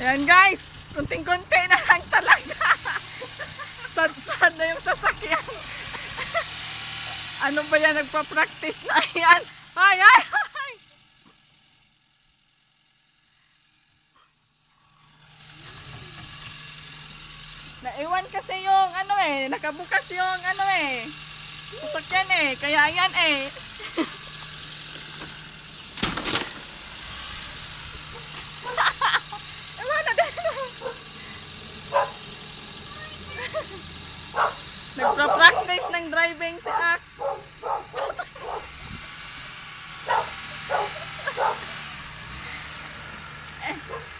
Ayan guys, kunting-kunti na lang talaga. Sad-sad na yung sasakyan. ano ba yan, nagpa-practice na yan. Ay, ay, ay! Naiwan kasi yung ano eh, nakabukas yung ano eh. Sasakyan eh, kaya yan eh. ng driving si Axe. eh.